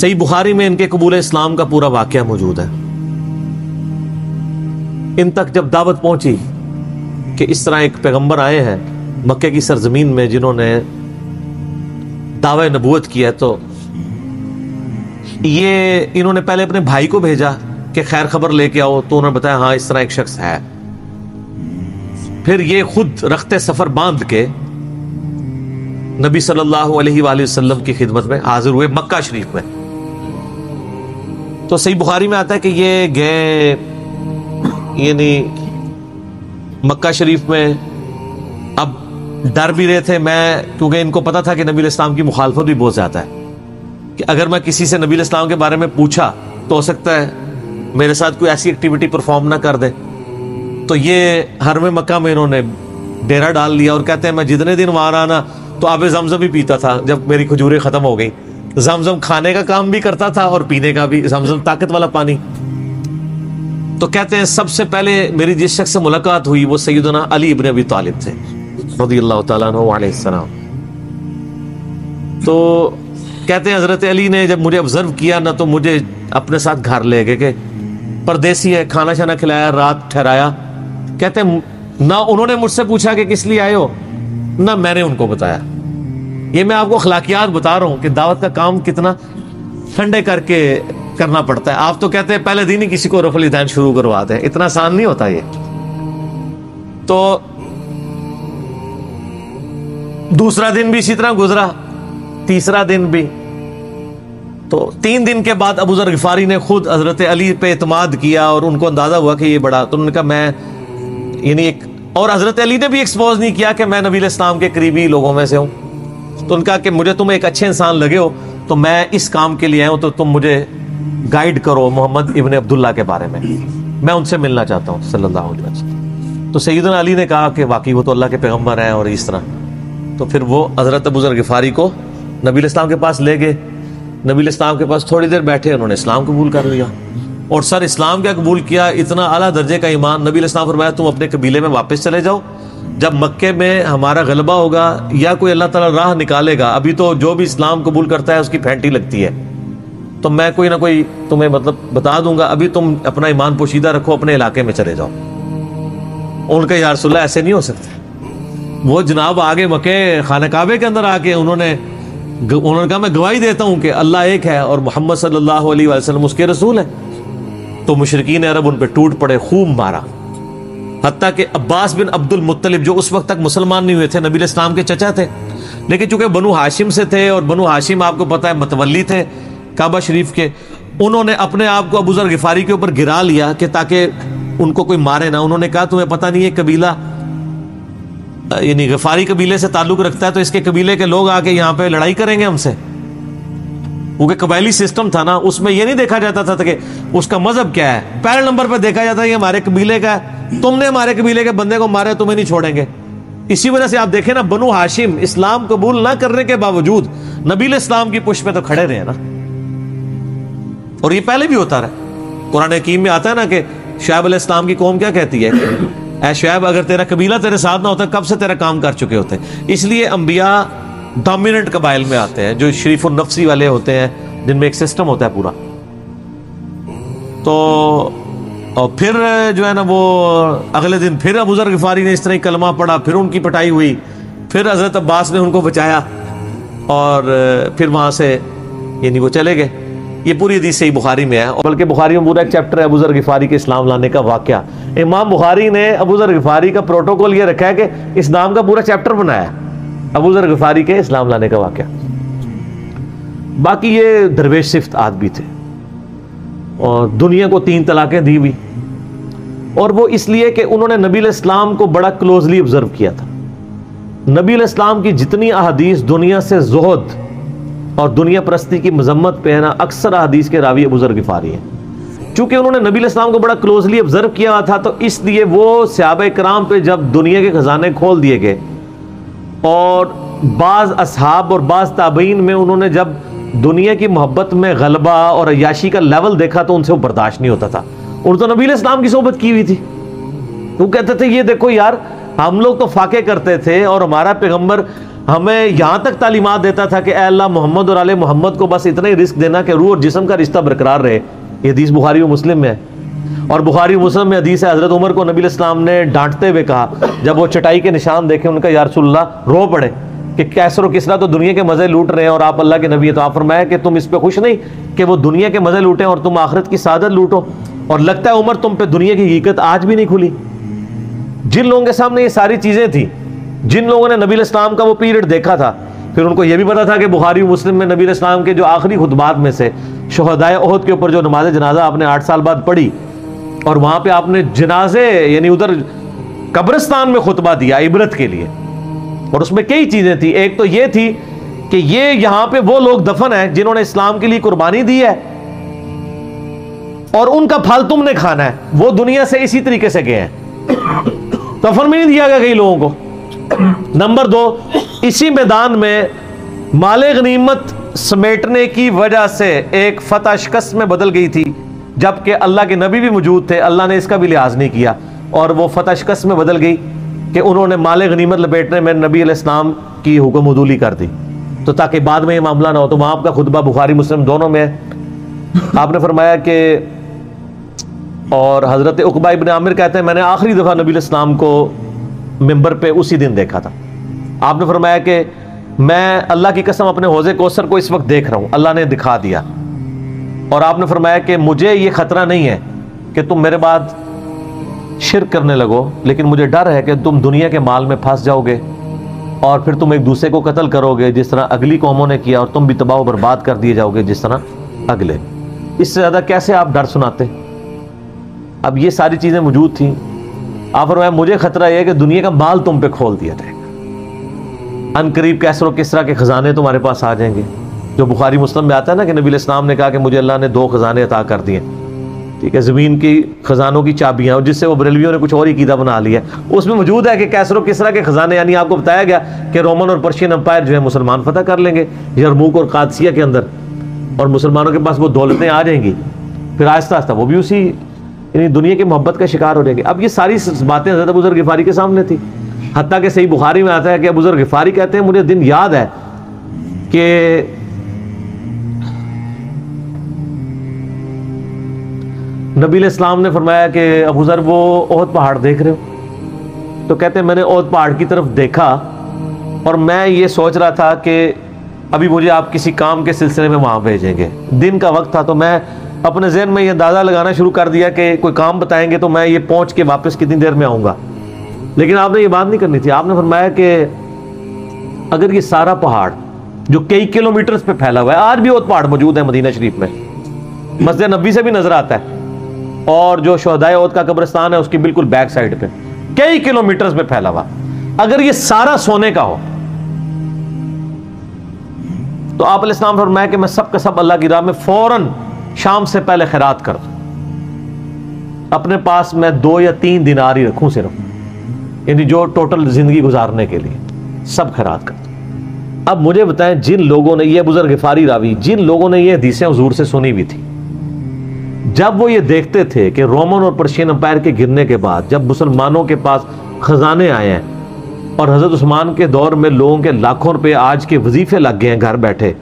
सही बुखारी में इनके कबूल इस्लाम का पूरा वाक्य मौजूद है। इन तक जब दावत पहुँची कि इस तरह एक पैगंबर आए हैं मक्के की सरजमीन में जिन्होंने दावे नबूत किया तो ये इन्होंने पहले अपने भाई को भेजा कि खैर खबर लेके आओ तो उन्होंने बताया हाँ इस तरह एक शख्स है। फिर ये खुद रखते सफ़र बाँध के नबी सल्लल्लाहु अलैहि वसल्लम की खिदमत में हाजिर हुए मक्का शरीफ में। तो सही बुखारी में आता है कि ये गए यानी मक्का शरीफ में अब डर भी रहे थे। मैं, क्योंकि इनको पता था कि नबी इस्लाम की मुखालफत भी बहुत ज़्यादा है। कि अगर मैं किसी से नबी इस्लाम के बारे में पूछा तो हो सकता है मेरे साथ कोई ऐसी एक्टिविटी परफॉर्म ना कर दे। तो ये हर में मक्का में इन्होंने डेरा डाल लिया और कहते हैं, मैं जितने दिन वहाँ रहा ना तो आब जमजम भी पीता था, जब मेरी खजूरें ख़त्म हो गई। जमजम खाने का काम भी करता था और पीने का भी, जमजम ताकत वाला पानी। तो कहते हैं, सबसे पहले मेरी जिस शख्स से मुलाकात हुई, वो सैदना अली इबन अबी तालिब थे तो कहते हैं, हज़रत अली ने जब मुझे ऑब्ज़र्व किया ना तो मुझे अपने साथ घर ले गए कि परदेसी है खाना शाना खिलाया, रात ठहराया। कहते हैं, ना, उन्होंने मुझसे पूछा कि किस लिए आए हो? ना, मैंने उनको बताया। ये मैं आपको अखलाकियात बता रहा हूँ कि दावत का काम कितना ठंडे करके करना पड़ता है। आप तो कहते हैं, पहले दिन ही किसी को रफल दैन शुरू करवाते हैं। इतना आसान नहीं होता ये। तो दूसरा दिन भी इसी तरह गुजरा, तीसरा दिन भी। तो तीन दिन के बाद अबू जर गफारी ने खुद हज़रत अली पे एतमाद किया और उनको अंदाज़ा हुआ कि ये बड़ा तो उन्होंने कहा, मैं, यानी एक और हज़रत अली ने भी एक्सपोज नहीं किया कि मैं नबी इस्लाम के करीबी लोगों में से हूँ। तो उनका कि मुझे तुम एक अच्छे इंसान लगे हो तो मैं इस काम के लिए आया तो तुम मुझे गाइड करो मोहम्मद इबन अब्दुल्ला के बारे में। मैं उनसे मिलना चाहता हूँ, सल्लल्लाहु अलैहि वसल्लम। तो सईद अली ने कहा कि वाकई वो तो अल्लाह के पैगंबर हैं और इस तरह। तो फिर वो हज़रत अबूजर गफ़ारी को नबी इस्लाम के पास ले गए। नबी इस्लाम के पास थोड़ी देर बैठे, उन्होंने इस्लाम कबूल कर लिया। और सर, इस्लाम क्या कबूल किया? इतना अला दर्जे का ईमान नबी इस्लाम फरमाया, तुम अपने कबीले में वापस चले जाओ। जब मक्के में हमारा गलबा होगा या कोई अल्लाह ताला राह निकालेगा, अभी तो जो भी इस्लाम कबूल करता है, उसकी फेंटी लगती है। तो मैं कोई ना कोई तुम्हें मतलब बता दूँगा, अभी तुम अपना ईमान पोशीदा रखो, अपने इलाके में चले जाओ। उनका यारसुल्ला ऐसे नहीं हो सकते। वो जनाब आगे मके, खान काबे के अंदर आके उन्होंने उन्होंने कहा, मैं गवाही देता हूँ कि अल्लाह एक है और मोहम्मद सल्लल्लाहु अलैहि वसल्लम उसके रसूल है। तो मुशरकिन अरब उन पर टूट पड़े, खूब मारा। हती कि अब्बास बिन अब्दुल मुत्तलिब, जो उस वक्त तक मुसलमान नहीं हुए थे नबी इस्लाम के चचा थे। लेकिन चूँकि बनु हाशिम से थे और बनु हाशिम आपको पता है मतवली थे काबा शरीफ के, उन्होंने अपने आप को अबूजर गिफारी के ऊपर गिरा लिया कि ताकि उनको कोई मारे ना। उन्होंने कहा, तुम्हें पता नहीं है कबीला, यानी गफारी कबीले से ताल्लुक रखता है तो इसके कबीले के लोग आके यहाँ पे लड़ाई करेंगे हमसे? क्योंकि कबायली सिस्टम था ना, उसमें यह नहीं देखा जाता था कि उसका मज़हब क्या है। पहले नंबर पर देखा जाता है ये हमारे कबीले का है। तुमने हमारे कबीले के बंदे को मारे, तुम्हें नहीं छोड़ेंगे। इसी वजह से आप देखें ना, बनु हाशिम इस्लाम कबूल ना करने के बावजूद नबील इस्लाम की पुष्प पे तो खड़े रहे ना। और ये पहले भी होता रहा। कुरान हकीम में आता है ना कि शैब इस्लाम की कौम क्या कहती है? ऐ शैब, अगर तेरा कबीला तेरे साथ ना होता, कब से तेरा काम कर चुके होते? इसलिए अंबिया डोमिनेंट कबाइल में आते हैं, जो शरीफ नफसी वाले होते हैं, जिनमें एक सिस्टम होता है पूरा। तो और फिर जो है ना, वो, अगले दिन फिर अबूजर गफारी ने इस तरह कलमा पढ़ा, फिर उनकी पटाई हुई, फिर हज़रत अब्बास ने उनको बचाया और फिर वहाँ से, यानी वो चले गए। ये पूरी हदीस सही बुखारी में है और बल्कि बुखारी में पूरा एक चैप्टर है अबूजर गफारी के इस्लाम लाने का वाक्य। इमाम बुखारी ने अबूजर गफारी का प्रोटोकॉल ये रखा है कि इस्लाम का पूरा चैप्टर बनाया है, अबू गफारी के इस्लाम लाने का वाक्य। बाकी ये दरवेश सिफ्त आदमी थे और दुनिया को तीन तलाकें दी हुई। और वो इसलिए कि उन्होंने नबी इस्लाम को बड़ा क्लोजली ऑब्ज़र्व किया था। नबी इस्लाम की जितनी अहदीस दुनिया से जहद और दुनिया परस्ती की मजम्मत पे है ना, अक्सर अहदीस के रावी अबूजर गिफारी हैं। चूँकि उन्होंने नबी इस्लाम को बड़ा क्लोजली ऑब्ज़र्व किया हुआ था तो इसलिए वो सयाब कराम पे जब दुनिया के खजाने खोल दिए गए और बाज़ असहाब और बाज़ ताबीन में उन्होंने जब दुनिया की मोहब्बत में गलबा और अयाशी का लेवल देखा तो उनसे वो बर्दाश्त नहीं होता था। उन्होंने तो नबी इस्लाम की सोबत की हुई थी। वो कहते थे, ये देखो यार, हम लोग तो फाके करते थे और हमारा पैगंबर हमें यहाँ तक तालीमात देता था कि अल्लाह मोहम्मद और आल मोहम्मद को बस इतना ही रिस्क देना कि रूह और जिसम का रिश्ता बरकरार रहे। ये हदीस बुखारी और मुस्लिम में है। और बुखारी मुस्लिम में हदीस है, हज़रत उमर को नबी इस्लाम ने डांटते हुए कहा। जब वो चटाई के निशान देखे, उनका यारसोल्ला रो पड़े। कि कैसर और किसरा तो दुनिया के मज़े लूट रहे हैं और आप अल्लाह के नबी है तो आप फरमाया कि तुम इस पर खुश नहीं कि वो दुनिया के मज़े लूटें और तुम आखिरत की सादत लूटो। और लगता है उमर तुम पे दुनिया की हकीकत आज भी नहीं खुली। जिन लोगों के सामने ये सारी चीज़ें थी, जिन लोगों ने नबी इस्लाम का वो पीरियड देखा था, फिर उनको यह भी पता था कि बुखारी मुस्लिम में नबी इस्लाम के जो आखिरी खुतबात में से शहदाय अहद के ऊपर जो नमाज़ जनाजा आपने आठ साल बाद पढ़ी, और वहाँ पे आपने जनाजे, यानी उधर कब्रिस्तान में खुतबा दिया इबरत के लिए। और उसमें कई चीज़ें थी। एक तो ये थी कि ये यहाँ पे वो लोग दफन है जिन्होंने इस्लाम के लिए कुर्बानी दी है और उनका फल तुमने खाना है। वो दुनिया से इसी तरीके से गए हैं। दफन में नहीं दिया गया कई लोगों को। नंबर दो, इसी मैदान में माले गनीमत समेटने की वजह से एक फतह शिकस्त में बदल गई थी, जबकि अल्लाह के नबी भी मौजूद थे। अल्लाह ने इसका भी लिहाज नहीं किया और वो फतह शिकस्त में बदल गई। कि उन्होंने माल गनीमत लपेटने में नबी इस्लाम की हुक्म उदूली कर दी। तो ताकि बाद में ये मामला ना हो तो वहाँ आपका खुतबा बुखारी, मुस्लिम दोनों में आपने फरमाया कि और हज़रत उकबा इबन आमिर कहते हैं, मैंने आखिरी दफ़ा नबी इस्लाम को मेंबर पे उसी दिन देखा था। आपने फरमाया कि मैं अल्लाह की कसम अपने हौजे कोसर को इस वक्त देख रहा हूँ। अल्लाह ने दिखा दिया। और आपने फरमाया कि मुझे ये ख़तरा नहीं है कि तुम मेरे बाद शिर करने लगो, लेकिन मुझे डर है कि तुम दुनिया के माल में फंस जाओगे और फिर तुम एक दूसरे को कत्ल करोगे जिस तरह अगली कौमों ने किया और तुम भी तबाह बर्बाद कर दिए जाओगे जिस तरह अगले। इससे ज़्यादा कैसे आप डर सुनाते? अब ये सारी चीज़ें मौजूद थी। आप मुझे खतरा यह कि दुनिया का माल तुम पे खोल दिया जाएगा। अनकरीब कैसर किस तरह के ख़जाने तुम्हारे पास आ जाएँगे? जो बुखारी मुस्लिम में आता है ना कि नबी इस्लाम ने कहा कि मुझे अल्लाह ने दो ख़जाने अता कर दिए। ठीक है, ज़मीन की ख़जानों की चाबियाँ और जिससे वो बरेलवियों ने कुछ और ही कीदा बना लिया। उसमें मौजूद है कि कैसरो किस तरह के ख़जाने, यानी आपको बताया गया कि रोमन और पर्शियन अम्पायर जो है मुसलमान फतह कर लेंगे, यरमूक और कादसिया के अंदर। और मुसलमानों के पास वो दौलतें आ जाएँगी। फिर आहिस्ता आहिस्ता वो भी उसी, यानी दुनिया की मोहब्बत का शिकार हो जाएँगे। अब ये सारी बातें हज़रत बुज़ुर्ग गिफारी के सामने थी। हती कि सही बुखारी में आता है कि बुज़ुर्ग गिफारी कहते हैं, मुझे दिन याद है कि नबी इस्लाम ने फरमाया कि अबू ज़र, वो ओहद पहाड़ देख रहे हो। तो कहते मैंने ओहद पहाड़ की तरफ़ देखा और मैं ये सोच रहा था कि अभी मुझे आप किसी काम के सिलसिले में वहाँ भेजेंगे। दिन का वक्त था तो मैं अपने जहन में ये अंदाज़ा लगाना शुरू कर दिया कि कोई काम बताएँगे तो मैं ये पहुँच के वापस कितनी देर में आऊँगा। लेकिन आपने ये बात नहीं करनी थी। आपने फरमाया कि अगर ये सारा पहाड़, जो कई किलोमीटर पे फैला हुआ है, आज भी वो पहाड़ मौजूद है मदीना शरीफ में। मस्जिद नबी से भी नज़र आता है। और जो शहदाय का कब्रस्तान है, उसकी बिल्कुल बैक साइड पे। कई किलोमीटर पे फैला हुआ। अगर ये सारा सोने का हो तो आप इस्लाम फरमाया कि मैं सब का सब अल्लाह की राह में फ़ौरन शाम से पहले खैरात कर अपने पास मैं दो या तीन दिन आ रही रखूँ सिर्फ़। यानी जो टोटल ज़िंदगी गुजारने के लिए सब खैरात कर अब मुझे बताएँ, जिन लोगों ने यह बुज़ुर्ग फारी रावी, जिन लोगों ने यह हदीसें हजूर से सुनी हुई थी जब वो ये देखते थे कि रोमन और पर्शियन अंपायर के गिरने के बाद, जब मुसलमानों के पास खजाने आए हैं, और हज़रत उस्मान के दौर में लोगों के लाखों रुपए आज के वजीफे लग गए हैं घर बैठे,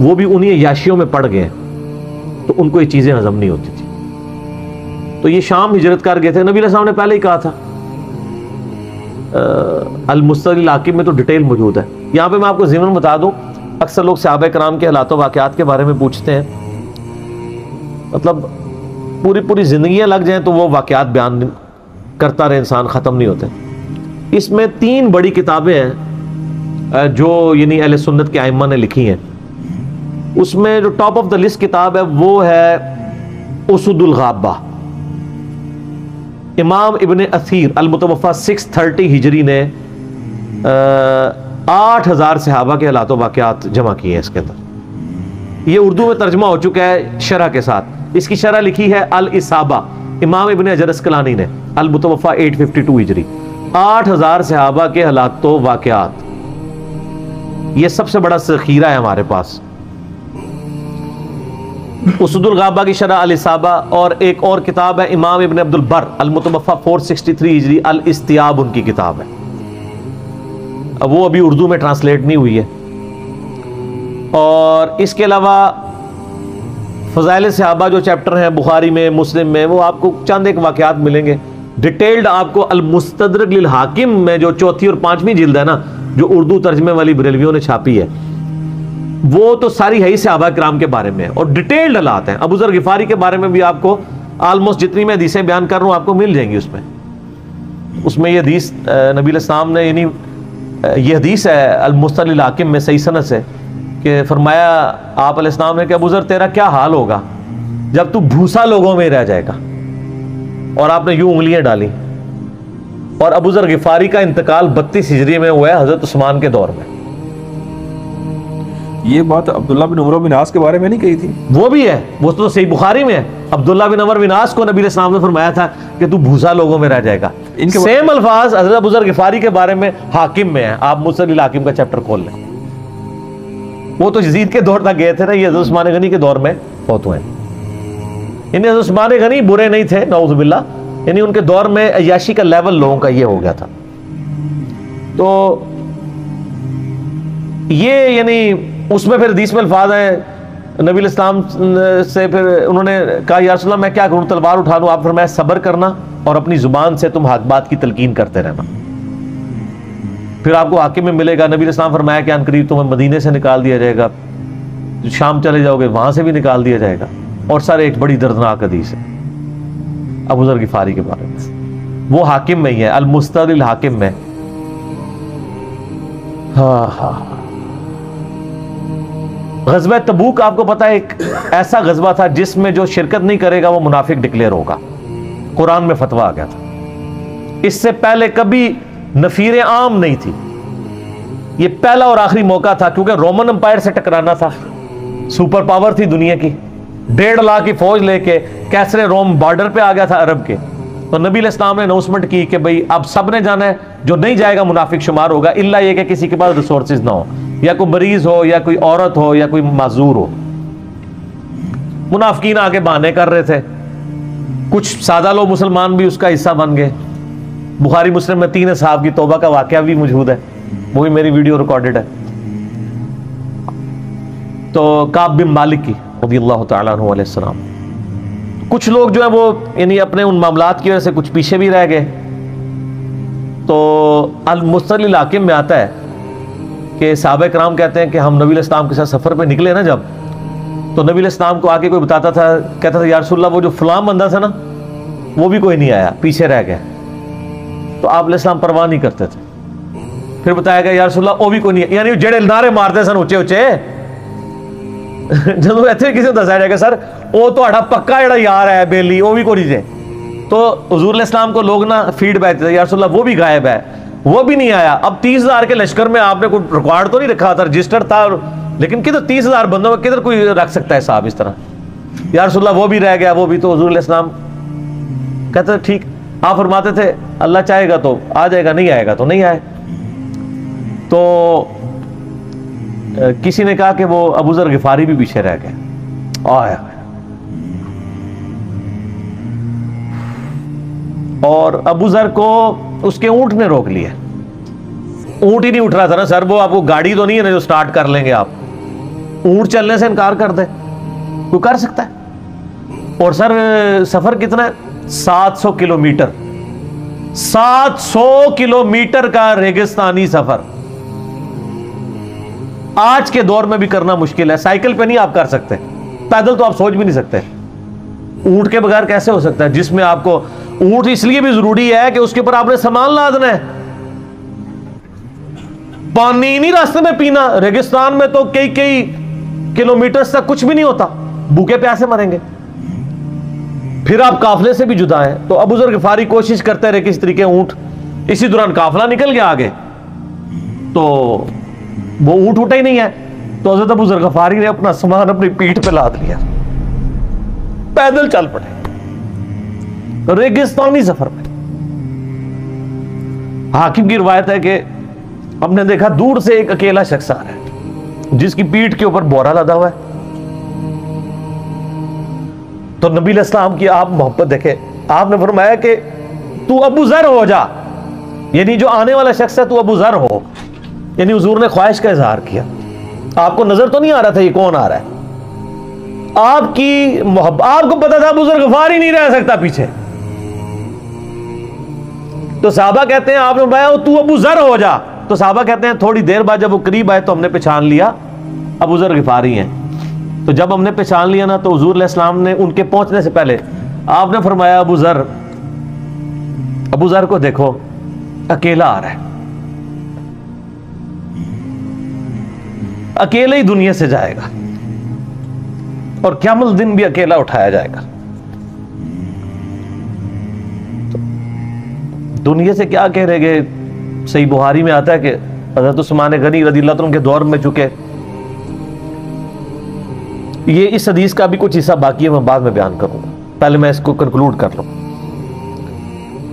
वो भी उन्हीं याशियों में पड़ गए तो उनको ये चीज़ें हजम नहीं होती थी। तो ये शाम हिजरत कर गए थे, नबी साहब ने पहले ही कहा था अलमुस्तल आकिब में तो डिटेल मौजूद है। यहाँ पे मैं आपको जीवन बता दूँ, अक्सर लोग सहाब कराम के हालात वाक़ात के बारे में पूछते हैं। मतलब पूरी पूरी ज़िंदगियाँ लग जाएँ तो वो वाक़ात बयान करता रहे, इंसान ख़त्म नहीं होते। इसमें तीन बड़ी किताबें हैं जो यानी अहल सुन्नत के आयमा ने लिखी हैं। उसमें जो टॉप ऑफ़ द लिस्ट किताब है, वो है उसुदुल गाबा इमाम इबन असीर अलमुतवफ़ा सिक्स थर्टी हिजरी ने आठ हज़ार सहाबा के हालात वाक़ात जमा किए हैं इसके अंदर। ये उर्दू में तर्जमा हो चुका है शरह के साथ। इसकी शरह लिखी है अल इसाबा इमाम इबन अजर अस्कलानी ने अल मुतवफ़ा 852 हिजरी। आठ हज़ार सहाबा के हालात तो वाकयात। ये सबसे बड़ा जखीरा है हमारे पास। उसदुल गाबा की शरह अल इसाबा और एक और किताब है इमाम इबन अब्दुल बर अल मुतवफ़ा 463 हिजरी अल इस्तियाब उनकी किताब है। अब वो अभी उर्दू में ट्रांसलेट नहीं हुई है। और इसके अलावा फ़जाइल सहाबा जो चैप्टर हैं बुखारी में, मुस्लिम में, वो आपको चंद एक वाक़ात मिलेंगे। डिटेल्ड आपको अलमुस्तदरक हाकिम में जो चौथी और पांचवी जिल्द है ना, जो उर्दू तर्जमे वाली बरेलवियों ने छापी है, वो तो सारी है ही सहाबा कराम के बारे में। और डिटेल्ड हालात हैं। अबू जर गिफारी के बारे में भी आपको आलमोस्ट जितनी मैं हदीसें बयान कर रहा हूँ, आपको मिल जाएँगी उसमें। उसमें यह हदीस नबी इस्लाम ने यानी ये हदीस है अलमुस्तलाकिम में सही सनत से। कि फरमाया आप इस्लाम ने कि अबू जर तेरा क्या हाल होगा जब तू भूसा लोगों में रह जाएगा? और आपने यूँ उंगलियाँ डाली। और अबू जर गिफारी का इंतकाल बत्तीस हिजरी में हुआ है हज़रत उस्मान के दौर में। ये बात अब्दुल्ला बिन उमर बिन आस के बारे में नहीं कही थी? वो भी है वो तो सही बुखारी में है। अब्दुल्ला बिन अमर बिन आस को नबी इस्लाम ने फरमाया था कि तू भूसा लोगों में रह जाएगा। इनके सेम अल्फाज हज़रत बुज़ुर्ग गिफारी के बारे में हाकिम में है। आप मुसल हाकिम का चैप्टर खोल लें। वो तो जजीद के दौर तक गए थे ना, ये उस्मान गनी के दौर में बहुत हुए इन हज़रत उस्मान गनी बुरे नहीं थे नौजबिल्ला यानी उनके दौर में अयाशी का लेवल लोगों का ये हो गया था। तो ये यानी उसमें फिर हदीस में अल्फाज हैं, नबी इस्लाम से फिर उन्होंने कहा यारसोल्ला मैं क्या करूँ, तलवार उठा लूँ आप फिर मैं सब्र करना और अपनी ज़ुबान से तुम हक बात की तलकीन करते रहना। फिर आपको हाकिम में मिलेगा, नबी इस्लाम फरमाया कि करीब तुम्हें मदीने से निकाल दिया जाएगा। शाम चले जाओगे, वहाँ से भी निकाल दिया जाएगा। और सर, एक बड़ी दर्दनाक हदीस है। अबूजर की फारी के बारे में। वो हाकिम में ही है अलमुस्तल हाकिम में हाँ हाँ गजबा तबूक आपको पता है, एक ऐसा गजबा था जिसमें जो शिरकत नहीं करेगा, वो मुनाफिक डिक्लेयर होगा। कुरान में फतवा आ गया था। इससे पहले कभी नफीर आम नहीं थी। ये पहला और आखिरी मौका था, क्योंकि रोमन अंपायर से टकराना था। सुपर पावर थी दुनिया की। डेढ़ लाख की फौज लेके कैसरे रोम बॉर्डर पे आ गया था अरब के। तो नबी इस्लाम ने अनाउंसमेंट की कि भाई, अब सबने जाना है, जो नहीं जाएगा, मुनाफिक शुमार होगा। इल्ला ये कि किसी के पास रिसोर्सेज ना हो। या कोई मरीज़ हो, या कोई औरत हो, या कोई माजूर हो। मुनाफिकीन आके बहाने कर रहे थे। कुछ सादा लोग मुसलमान भी उसका हिस्सा बन गए। बुखारी मुस्लिम में तीन साहब की तोबा का वाक्य भी मौजूद है। वो भी मेरी वीडियो रिकॉर्डेड है। तो काब बिन मालिक की रदी अल्लाह तसलाम कुछ लोग जो है वो, यानी अपने उन मामला की वजह से कुछ पीछे भी रह गए। तो अलमुसल इलाके में आता है कि साहब कराम कहते हैं कि हम नबी इस्लाम के साथ सफ़र पर निकले ना जब तो नबी इस्लाम को आके कोई बताता था, कहता था यारसोल्ला वो जो फलाम बंदा था ना, वो भी कोई नहीं आया, पीछे रह गया। तो आप इस्लाम परवाह नहीं करते थे। फिर बताया गया यारसोल्ला वो भी कोई नहीं यानी जेड़े नारे मारते सन ऊँचे ऊँचे जो इतने किसी दसाया जाएगा सर वो तो पक्का जरा यार है, बेली वो भी कोई नहीं थे तो हजूर इस्लाम को लोग ना फीडबैक देते यारसोल्ला वो भी गायब है, वो भी नहीं आया। अब तीस हज़ार के लश्कर में आपने कोई रिकॉर्ड तो नहीं रखा था रजिस्टर था लेकिन किधर तीस हज़ार बंदों में किधर कोई रख सकता है साहब इस तरह? यार सुल्ला वो भी रह गया, वो भी। तो हजूर इस्लाम कहते ठीक आप फरमाते थे, अल्लाह चाहेगा तो आ जाएगा, नहीं आएगा तो नहीं आए। तो किसी ने कहा कि वो अबूजर गिफारी भी पीछे रह गए। आया। और अबूजर को उसके ऊँट ने रोक लिया। ऊँट ही नहीं उठ रहा था ना सर, वो आपको गाड़ी तो नहीं है ना जो स्टार्ट कर लेंगे आप। ऊँट चलने से इनकार कर दे। कोई कर सकता है? और सर, सफ़र कितना है? 700 किलोमीटर। 700 किलोमीटर का रेगिस्तानी सफ़र। आज के दौर में भी करना मुश्किल है। साइकिल पे नहीं आप कर सकते। पैदल तो आप सोच भी नहीं सकते। ऊँट के बगैर कैसे हो सकता है? जिसमें आपको ऊँट इसलिए भी ज़रूरी है कि उसके ऊपर आपने सामान लादना है। पानी नहीं रास्ते में पीना। रेगिस्तान में तो कई कई किलोमीटर तक कुछ भी नहीं होता। भूखे प्यासे मरेंगे। फिर आप काफले से भी जुदा है तो अब उजर गफारी कोशिश करते रहे किस तरीके ऊँट। इसी दौरान काफला निकल गया आगे। तो वो ऊँट उठा ही नहीं है। तो हज़रत अबू गफारी ने अपना सामान अपनी पीठ पे लाद लिया। पैदल चल पड़े। रेगिस्तानी सफ़र में। हाकिम की रिवायत है कि हमने देखा दूर से एक अकेला शख्स आ रहा है, जिसकी पीठ के ऊपर बोरा लदा हुआ है। तो नबी इस्लाम की आप मोहब्बत देखे। आपने फरमाया कि तू अबू जर हो जा। यानी जो आने वाला शख्स है, तू अबू जर हो। यानी हजूर ने ख्वाहिश का इजहार किया। आपको नज़र तो नहीं आ रहा था ये कौन आ रहा है। आपकी मोहब्बत आपको पता था बुज़ुर्ग गफार ही नहीं रह सकता पीछे। तो साहबा कहते हैं, आपने बताया तू अबू जर हो जा। तो साहबा कहते हैं, थोड़ी देर बाद जब वो करीब आए तो हमने पहचान लिया। अबू जर गफारी हैं। तो जब हमने पहचान लिया ना तो हजूर इस्लाम ने उनके पहुँचने से पहले आपने फरमाया, अबू जर अबू जर को देखो, अकेला आ रहा है। अकेले ही दुनिया से जाएगा। और क्यामल दिन भी अकेला उठाया जाएगा। तो दुनिया से क्या कह रहे सही बुहारी में आता है कि हज़रत उस्मान गनी रदी के दौर में चुके। ये इस हदीस का भी कुछ हिस्सा बाकी है, मैं बाद में बयान करूँगा पहले मैं इसको कंक्लूड कर लूँ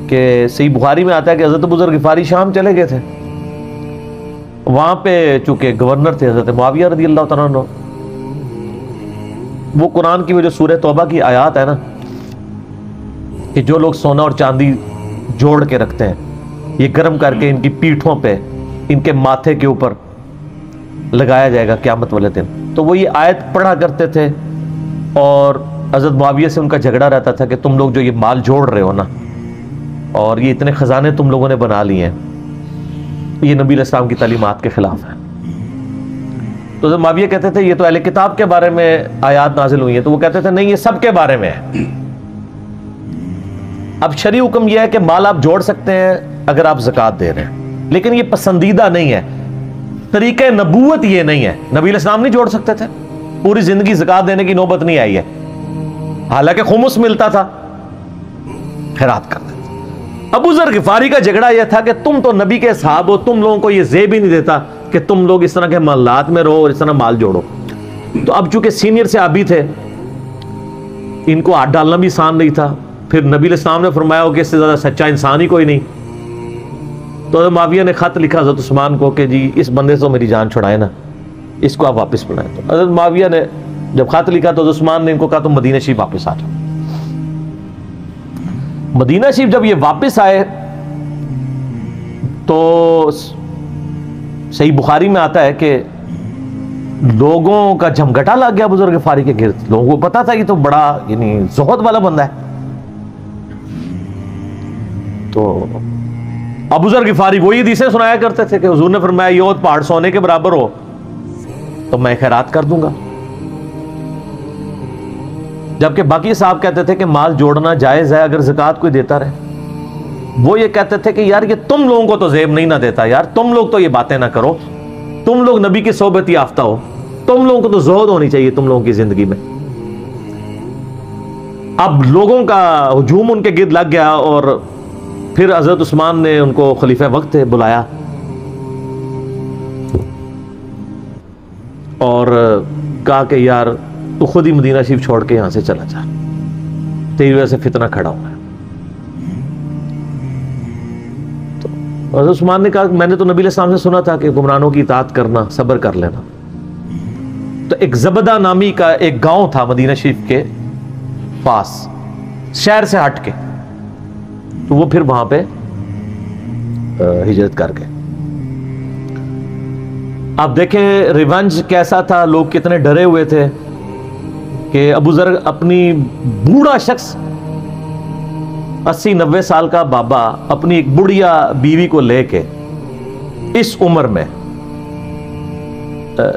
कि सही बुखारी में आता है कि हज़रत बुज़ुर्ग गिफारी शाम चले गए थे। वहाँ पे चूँकि गवर्नर थे, हज़रत मुआविया रदी अल्लाह तु वो कुरान की वजह सूर्य तोबा की आयात है ना, कि जो लोग सोना और चांदी जोड़ के रखते हैं, ये गर्म करके इनकी पीठों पे, इनके माथे के ऊपर लगाया जाएगा क्यामत वाले दिन। तो वो ये आयत पढ़ा करते थे और हज़रत माविया से उनका झगड़ा रहता था कि तुम लोग जो ये माल जोड़ रहे हो ना, और ये इतने ख़जाने तुम लोगों ने बना लिए हैं, ये नबी इस्लाम की तालीमत के ख़िलाफ़ है। तो जब माविया कहते थे, ये तो अहले किताब के बारे में आयात नाजिल हुई है। तो वो कहते थे, नहीं, ये सब के बारे में है। अब शरी हुक्म यह है कि माल आप जोड़ सकते हैं अगर आप जक़ात दे रहे हैं, लेकिन ये पसंदीदा नहीं है। तरीके नबूत ये नहीं है। नबी इस्लाम नहीं जोड़ सकते थे। पूरी ज़िंदगी जक़ात देने की नौबत नहीं आई है। हालाँकि खुमुस मिलता था। खैरात करते अबू जर गिफारी का झगड़ा यह था कि तुम तो नबी के साहब हो, तुम लोगों को यह जेब ही नहीं देता कि तुम लोग इस तरह के मालात में रहो और इस तरह माल जोड़ो। तो अब चूँकि सीनियर से आबी थे, इनको हाथ डालना भी आसान नहीं था। फिर नबी इस्लाम ने फरमाया हो कि इससे ज़्यादा सच्चा इंसान ही कोई नहीं। तो माविया ने खत लिखा, हज़रत उस्मान को कि जी, इस बंदे से मेरी जान छुड़ाए ना। इसको आप वापस बुलाएँ तो। हज़रत माविया ने जब खत लिखा तो उस्मान ने इनको कहा, तुम मदीना शरीफ वापस आ जाओ। मदीना शरीफ जब ये वापस आए तो सही बुखारी में आता है कि लोगों का झमघटा लग गया बुज़ुर्ग फारी के गिर्द। लोगों को पता था कि तो बड़ा, यानी जोहत वाला बंदा है। तो अबूजर गिफारी वही हदीसें सुनाया करते थे कि हजूर ने फरमाया, ये पहाड़ सोने के बराबर हो तो मैं खैरात कर दूँगा। जबकि बाकी साहब कहते थे कि माल जोड़ना जायज़ है, अगर जक़ात कोई देता रहे। वो ये कहते थे कि, यार, ये तुम लोगों को तो जेब नहीं ना देता, यार, तुम लोग तो ये बातें ना करो। तुम लोग नबी की सोबत याफ्ता हो, तुम लोगों को तो जोहद होनी चाहिए तुम लोगों की ज़िंदगी में। अब लोगों का हजूम उनके गिर लग गया और फिर हज़रत उस्मान ने उनको खलीफा वक्त बुलाया। और कहा कि, यार, तू खुद ही मदीना शरीफ छोड़ के यहाँ से चला जा। तेरी वजह से फितना खड़ा हुआ तो उस्मान ने कहा, मैंने तो नबी इस्लाम से सुना था कि गुमरानों की इतात करना, सब्र कर लेना। तो एक जबदा नामी का एक गाँव था मदीना शरीफ के पास, शहर से हट के। तो वो फिर वहाँ पे हिजरत कर गए आप देखें, रिवंज कैसा था, लोग कितने डरे हुए थे कि अबू जर अपनी बूढ़ा शख्स, अस्सी नब्बे साल का बाबा, अपनी एक बुढ़िया बीवी को लेके, इस उम्र में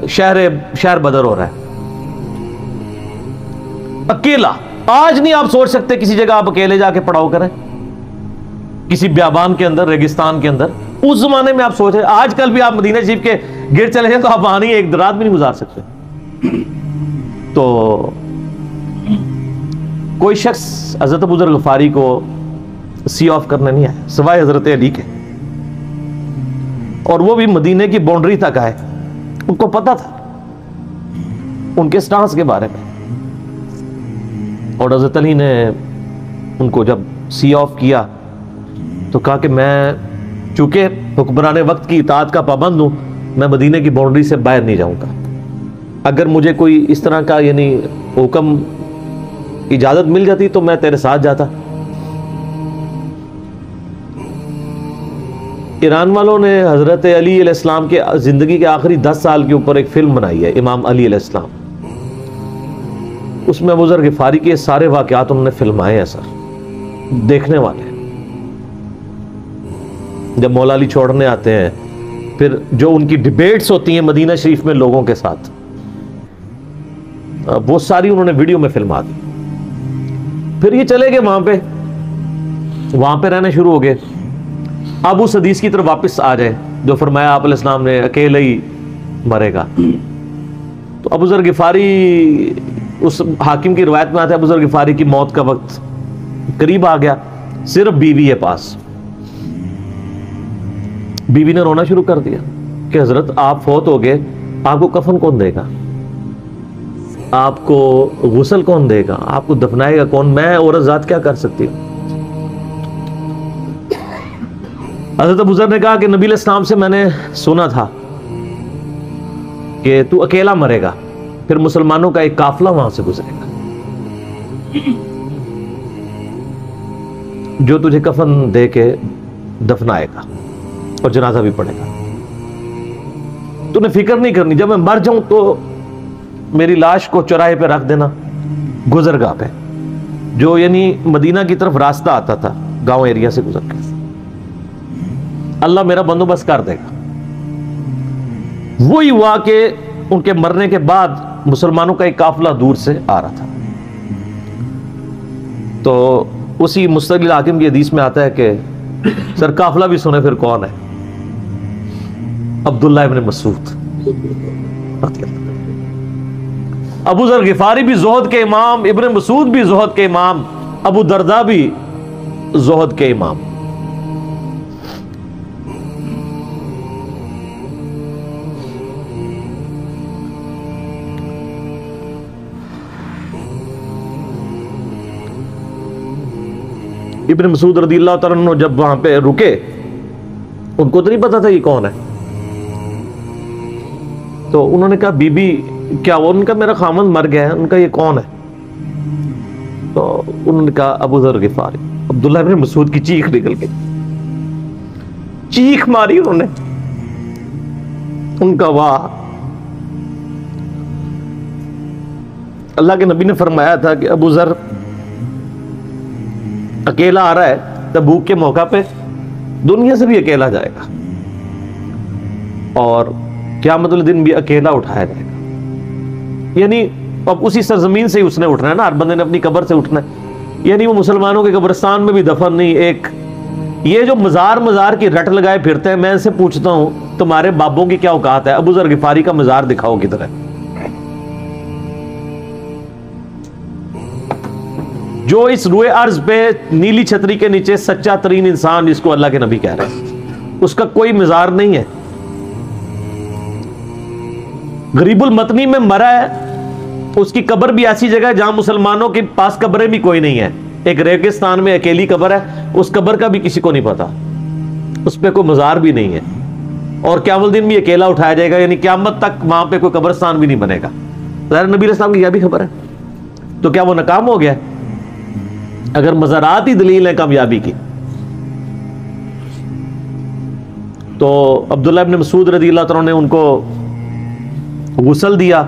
शहर शहर बदर हो रहा है। अकेला। आज नहीं आप सोच सकते किसी जगह आप अकेले जाके पड़ाव करें। किसी ब्याबान के अंदर, रेगिस्तान के अंदर, उस जमाने में आप सोच रहे आजकल भी आप मदीना शरीफ के गिर चले जाए तो आप वहाँ नहीं, एक रात भी नहीं गुजार सकते। तो कोई शख्स हज़रत बुज़ुर्ग गफारी को सी ऑफ़ करने नहीं आया सवाए हज़रत अली के। और वो भी मदीने की बाउंड्री तक आए। उनको पता था उनके स्टांस के बारे में। और हज़रत अली ने उनको जब सी ऑफ़ किया तो कहा कि मैं, चूँकि हुक्मरान वक्त की इतात का पाबंद हूँ, मैं मदीने की बाउंड्री से बाहर नहीं जाऊँगा। अगर मुझे कोई इस तरह का, यानी हुक्म, इजाज़त मिल जाती तो मैं तेरे साथ जाता। ईरान वालों ने हज़रत अली के ज़िंदगी के आखिरी दस साल के ऊपर एक फ़िल्म बनाई है, इमाम अली उसमें बुज़ुर्ग गिफारी के सारे वाक़ात उन्होंने फिल्माए हैं, सर। देखने वाले जब मौला अली छोड़ने आते हैं, फिर जो उनकी डिबेट्स होती हैं मदीना शरीफ में लोगों के साथ वो सारी उन्होंने वीडियो में फिल्मा दी। फिर ये चले गए वहाँ पे। वहाँ पे रहने शुरू हो गए। अब उस हदीस की तरफ़ वापस आ जाए, जो फरमाया आप इस्लाम ने, अकेले ही मरेगा। तो अबू जर गिफारी, उस हाकिम की रवायत में आता अबू जर गिफारी की मौत का वक्त करीब आ गया। सिर्फ़ बीवी है पास। बीवी ने रोना शुरू कर दिया कि हज़रत, आप फौत हो गए, आपको कफन कौन देगा? आपको गुसल कौन देगा? आपको दफनाएगा कौन? मैं औरत जात क्या कर सकती हूँ? हज़रत अबूजर ने कहा कि नबी इस्लाम से मैंने सुना था कि तू अकेला मरेगा, फिर मुसलमानों का एक काफला वहाँ से गुजरेगा। जो तुझे कफन दे के दफनाएगा। और जनाजा भी पड़ेगा। तूने फ़िक्र नहीं करनी, जब मैं मर जाऊँ तो मेरी लाश को चौराहे पे रख देना गुजरगा पे, जो यानी मदीना की तरफ़ रास्ता आता था, गाँव एरिया से गुजर के। अल्लाह मेरा बंदोबस्त कर देगा। वही हुआ कि उनके मरने के बाद मुसलमानों का एक काफिला दूर से आ रहा था। तो उसी मुस्तकिल हाकिम की हदीस में आता है कि, सर, काफिला भी सुने फिर कौन है? अब्दुल्ला इब्न मसूद। अबू जर गिफारी भी जोहद के इमाम, इब्न मसूद भी जोहद के इमाम, अबू दरदा भी जोहद के इमाम। इब्न मसूद रदी अल्लाह जब वहाँ पे रुके, उनको तो नहीं पता था ये कौन है। तो उन्होंने कहा, बीबी, क्या वो उनका, मेरा खामन मर गया है, उनका ये कौन है? तो उन्होंने कहा, अबू जर गिफारी अब्दुल्ला इब्न मसूद की चीख निकल गई। चीख मारी उन्होंने। उनका वाह। अल्लाह के नबी ने फरमाया था कि, अबू जर, अकेला आ रहा है तबूक के मौका पे, दुनिया से भी अकेला जाएगा। और क्या मतलब दिन भी अकेला उठाया जाएगा? यानी अब उसी सरजमीन से ही उसने उठना है ना, हर बंदे ने अपनी कब्र से उठना है। यानी वो मुसलमानों के कब्रस्तान में भी दफन नहीं, एक ये जो मज़ार मज़ार की रट लगाए फिरते हैं, मैं इनसे पूछता हूँ, तुम्हारे बाबों की क्या औकात है? अबू जर गिफारी का मज़ार दिखाओ किधर है। जो इस रुए अर्ज़ पे नीली छतरी के नीचे सच्चा तरीन इंसान, जिसको अल्लाह के नबी कह रहे हैं, उसका कोई मज़ार नहीं है। गरीबुल मतनी में मरा है, उसकी कब्र भी ऐसी जगह है जहाँ मुसलमानों के पास कब्रें भी कोई नहीं है। एक रेगिस्तान में अकेली कब्र है, उस कब्र का भी किसी को नहीं पता। उस पर कोई मज़ार भी नहीं है। और क्यामल दिन भी अकेला उठाया जाएगा, यानी क्यामत तक वहाँ पे कोई कब्रस्तान भी नहीं बनेगा। नबी इस्लाम की यह भी खबर है। तो क्या वो नाकाम हो गया? अगर मज़ारात ही दलील है कामयाबी की। तो अब्दुल्ला इब्न मसूद रदी अल्लाह ने उनको गुसल दिया,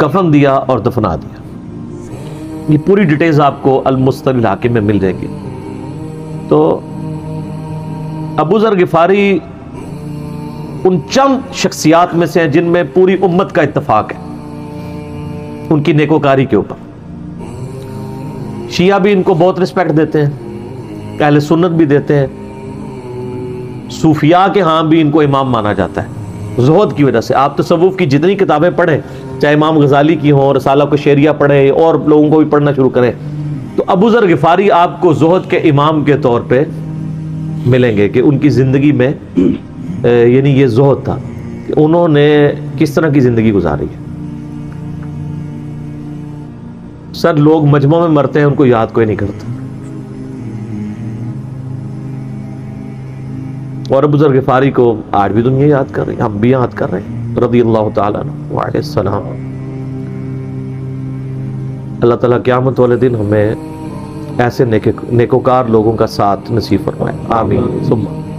कफन दिया और दफना दिया। ये पूरी डिटेल्स आपको अलमुस्तल इलाके में मिल जाएगी। तो अबू जर गिफारी उन चंद शख्सियात में से हैं जिनमें पूरी उम्मत का इतफाक है, उनकी नेकोकारी के ऊपर। शिया भी इनको बहुत रिस्पेक्ट देते हैं, अहले सुन्नत भी देते हैं, सूफिया के हाँ भी इनको इमाम माना जाता है। जहद की वजह से। आप तसवुफ़ की जितनी किताबें पढ़ें, चाहे इमाम गजाली की हों, रसाला को शेरिया पढ़े, और लोगों को भी पढ़ना शुरू करें तो अबू ज़र गिफारी आपको जहद के इमाम के तौर पर मिलेंगे कि उनकी ज़िंदगी में यानी ये जहद था कि उन्होंने किस तरह की ज़िंदगी गुजारी है। सर, लोग मजमों में मरते हैं, उनको याद कोई नहीं करता। और बुज़ुर्ग फारी को आज भी दुनिया याद कर रही हम भी याद कर रहे हैं। रदी अल्लाह तसलाम अल्लाह ताला क़यामत वाले दिन हमें ऐसे नेकोकार लोगों का साथ नसीब फरमाए। आमीन। सुबह